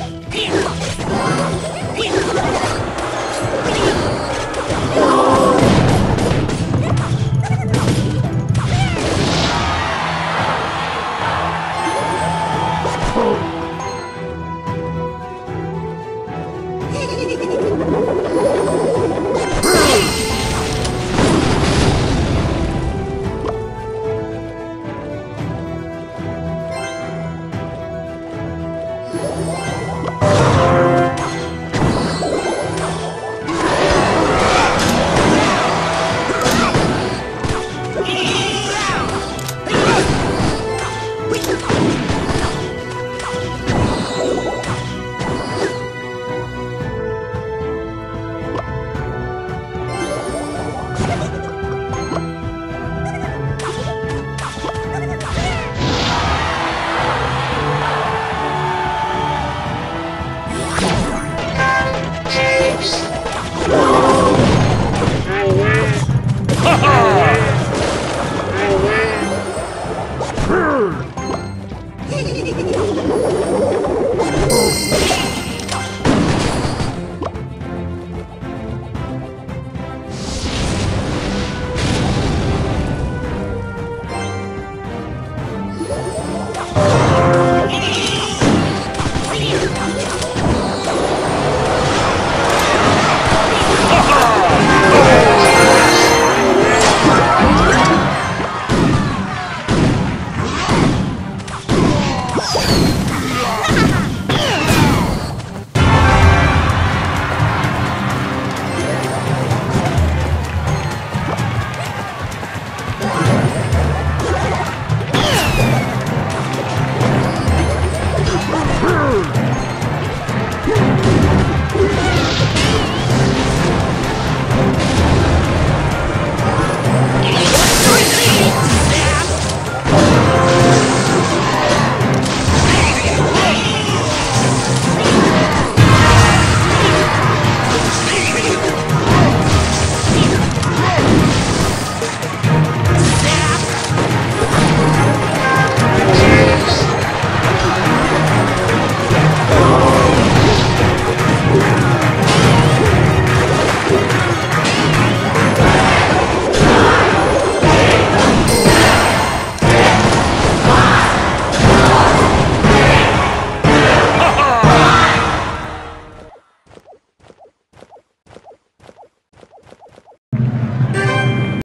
Yeah! Yeah! Ha ha!